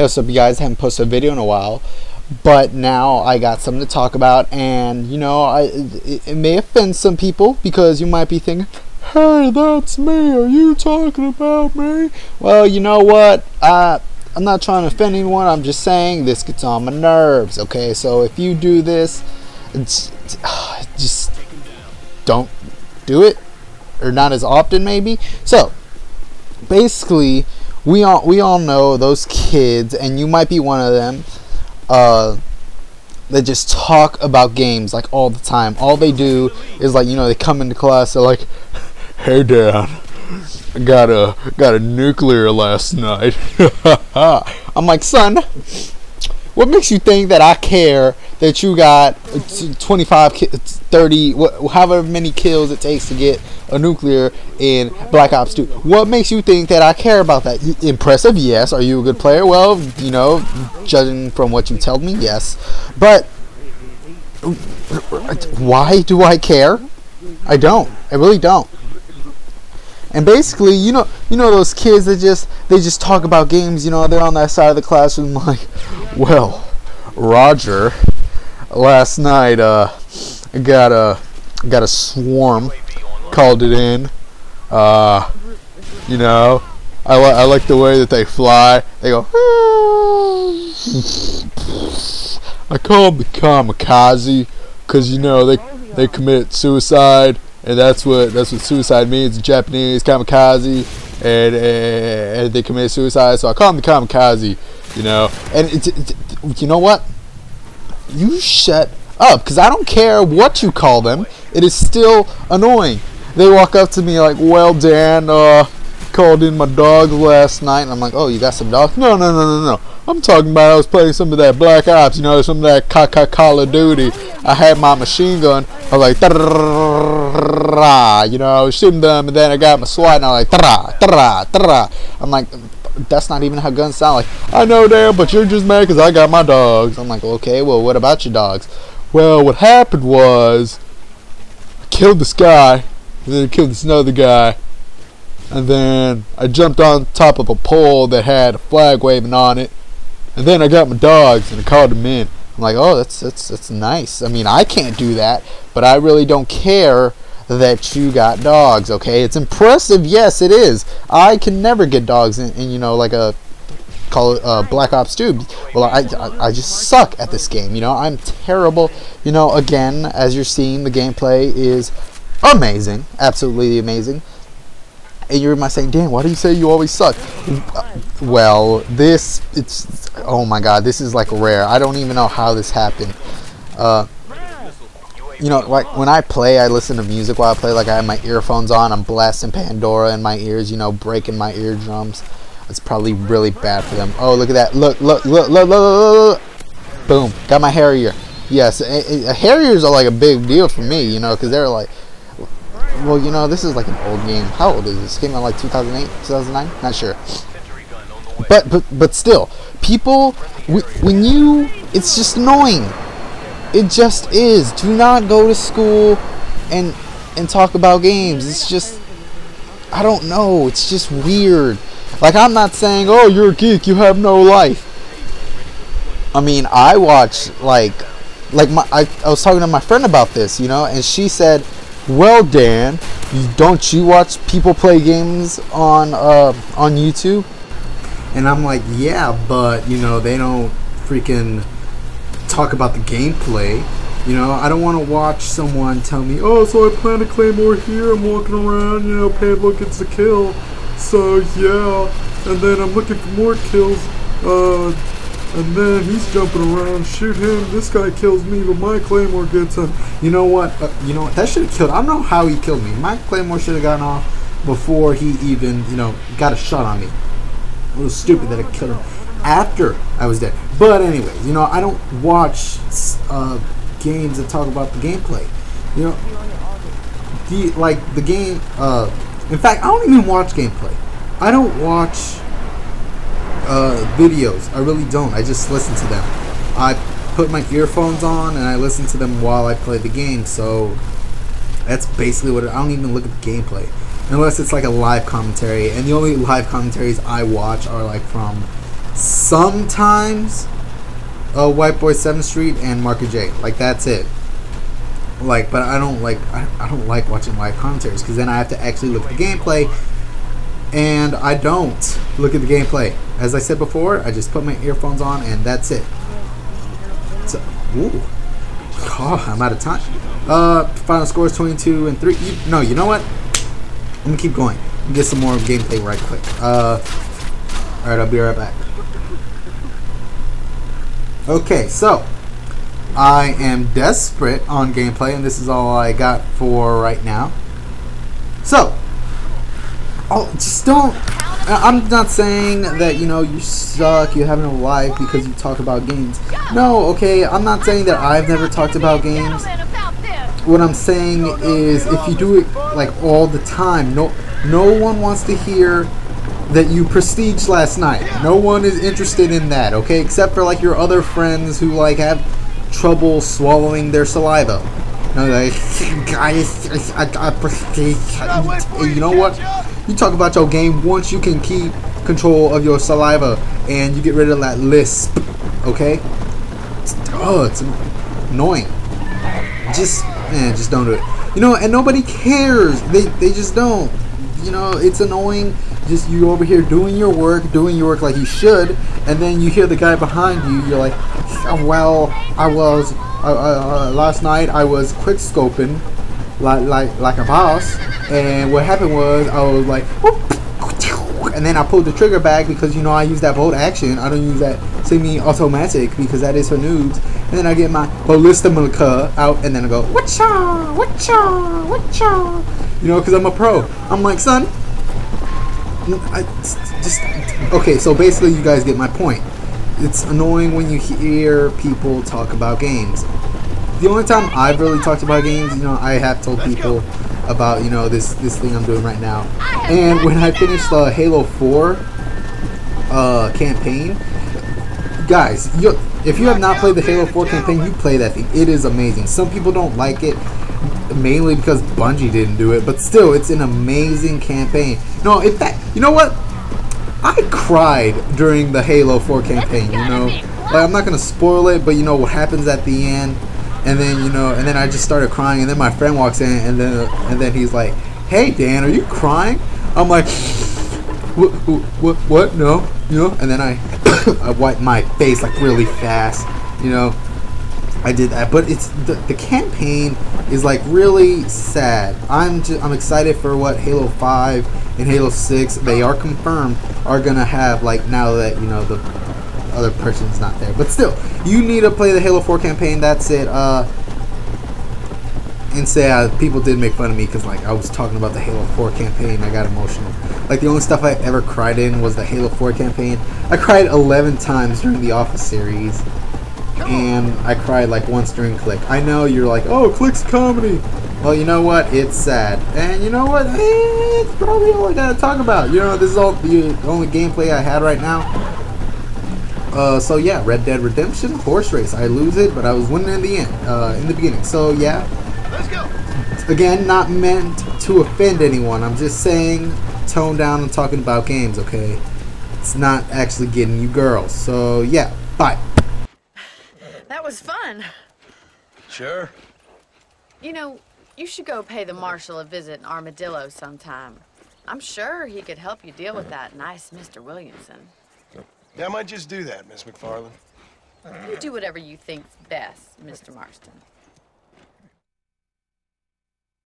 Hey, what's up, you guys? haven't posted a video in a while, but now I got something to talk about, and you know, I it, it may offend some people because you might be thinking, "Hey, that's me. Are you talking about me?" Well, you know what? I, I'm not trying to offend anyone. I'm just saying this gets on my nerves. Okay, so if you do this, it's, just don't do it, or not as often, maybe. So basically we all we all know those kids, and you might be one of them. Uh, that just talk about games like all the time. All they do is like you know they come into class. They're like, "Hey, Dan, I got a got a nuclear last night." I'm like, son, what makes you think that I care that you got 25, 30, however many kills it takes to get a nuclear in Black Ops 2? What makes you think that I care about that? Impressive, yes. Are you a good player? Well, you know, judging from what you tell me, yes. But why do I care? I don't. I really don't. And basically, you know, you know those kids that just they just talk about games. You know, they're on that side of the classroom like, well, Roger, last night uh, got a got a swarm, called it in. Uh, you know, I, li- I like the way that they fly. They go. I call them the kamikaze because you know they they commit suicide and that's what that's what suicide means in Japanese, kamikaze, and, and they commit suicide. So I call them the kamikaze, you know. And it's, it's, you know what? You shut up, because I don't care what you call them. It is still annoying. They walk up to me like, "Well, Dan, uh, called in my dogs last night," and I'm like, "Oh, you got some dogs?" No, no, no, no, no. I'm talking about I was playing some of that Black Ops, you know, some of that Call of Duty. I had my machine gun. I was like, you know, I was shooting them, and then I got my SWAT, and I was like. I'm like, that's not even how guns sound. Like, I know, damn, but you're just mad because I got my dogs. I'm like, okay, well, what about your dogs? Well, what happened was, I killed this guy, and then I killed this other guy, and then I jumped on top of a pole that had a flag waving on it, and then I got my dogs and I called them in. I'm like, oh, that's that's that's nice. I mean, I can't do that, but I really don't care that you got dogs. Okay, it's impressive. Yes, it is. I can never get dogs in, in you know, like a call it uh, Black Ops 2. Well, I, I, I just suck at this game. You know, I'm terrible. You know, again, as you're seeing, the gameplay is amazing, absolutely amazing and you're my saying, Dan, why do you say you always suck? Well, this, it's, oh my god, this is like rare. I don't even know how this happened. Uh, you know, like when I play, I listen to music while I play. Like I have my earphones on, I'm blasting Pandora in my ears, you know, breaking my eardrums. It's probably really bad for them. Oh, look at that. Look, look, look, look, look, look. look. Boom. Got my Harrier. Yes, a, a Harriers are like a big deal for me, you know, because they're like, well, you know, this is like an old game. How old is this? Came out like 2008, 2009? Not sure. But but but still, people, when you, it's just annoying. It just is. Do not go to school and and talk about games. It's just, I don't know. It's just weird. Like I'm not saying, oh, you're a geek. You have no life. I mean, I watch like, like my. I, I was talking to my friend about this, you know, and she said well, Dan, don't you watch people play games on uh, on YouTube? And I'm like, yeah, but you know they don't freaking talk about the gameplay. You know, I don't want to watch someone tell me, oh, so I plant a claymore here, I'm walking around, you know, Pablo gets a kill, so yeah, and then I'm looking for more kills, uh, and then he's jumping around. Shoot him. This guy kills me, but my claymore gets him. You know what? Uh, you know what? That should have killed. I don't know how he killed me. My claymore should have gone off before he even, you know, got a shot on me. It was stupid that it killed him after I was dead. But anyways, you know, I don't watch uh, games that talk about the gameplay. You know, the like the game. Uh, in fact, I don't even watch gameplay. I don't watch uh, videos. I really don't. I just listen to them. I put my earphones on and I listen to them while I play the game. So that's basically what it, I don't even look at the gameplay unless it's like a live commentary. And the only live commentaries I watch are like from sometimes uh, White Boy Seventh Street and Marco J. Like that's it. Like, but I don't like I, I don't like watching live commentaries because then I have to actually look at the gameplay, and I don't look at the gameplay. As I said before, I just put my earphones on and that's it. So, ooh, oh, I'm out of time. Uh, final score is 22 and three. You, no, you know what? I'm gonna keep going. Get some more gameplay right quick. Uh, all right, I'll be right back. Okay, so I am desperate on gameplay, and this is all I got for right now. So, oh, just don't. I'm not saying that you know you suck, you have no life because you talk about games. No, okay, I'm not saying that I've never talked about games. What I'm saying is, if you do it like all the time, no, no one wants to hear that you prestige last night. No one is interested in that, okay? Except for like your other friends who like have trouble swallowing their saliva. No, like, guys, I, I, prestige. You know what? You talk about your game once you can keep control of your saliva and you get rid of that lisp, okay? oh, it's annoying. Just, man, just don't do it. You know, and nobody cares. They, they just don't. You know, it's annoying just you over here doing your work, doing your work like you should, and then you hear the guy behind you. You're like, oh, well, I was uh, uh, uh, last night. I was quick scoping like like like a boss, and what happened was I was like. And then I pulled the trigger back because you know I use that bolt action. I don't use that semi-automatic because that is for noobs. And then I get my ballista out, and then I go whatcha, whatcha, whatcha. You know, because I'm a pro. I'm like, son, I just okay. So basically, you guys get my point. It's annoying when you hear people talk about games. The only time I've really talked about games, you know, I have told people about you know this this thing I'm doing right now. And when I finished the Halo 4 uh, campaign, guys, you, if you have not played the Halo 4 campaign, you play that thing. It is amazing. Some people don't like it mainly because Bungie didn't do it, but still, it's an amazing campaign. No, in fact, you know what? I cried during the Halo 4 campaign, you know? Like, I'm not gonna spoil it, but you know what happens at the end, and then, you know, and then I just started crying, and then my friend walks in, and then, and then he's like, hey, Dan, are you crying? I'm like, what, what, what, no, you know? And then I, I wipe my face, like, really fast, you know? I did that, but it's the, the campaign is like really sad. I'm I'm excited for what Halo 5 and Halo 6 they are confirmed are gonna have like now that you know the other person's not there. But still, you need to play the Halo 4 campaign. That's it. Uh, and say uh, people did make fun of me because like I was talking about the Halo 4 campaign. I got emotional. Like the only stuff I ever cried in was the Halo 4 campaign. I cried 11 times during the Office series and I cried like once during Click. I know you're like, oh, Click's comedy. Well, you know what? It's sad, and you know what? Eh, it's probably all I gotta talk about. You know, this is all the only gameplay I had right now. Uh, so yeah, Red Dead Redemption horse race. I lose it, but I was winning in the end, uh, in the beginning. So yeah. Let's go. Again, not meant to offend anyone. I'm just saying, tone down and talking about games. Okay, it's not actually getting you girls. So yeah, bye was fun. Sure. You know, you should go pay the marshal a visit in Armadillo sometime. I'm sure he could help you deal with that nice Mr. Williamson. Yeah, I might just do that, Miss MacFarlane. You do whatever you think's best, Mr. Marston.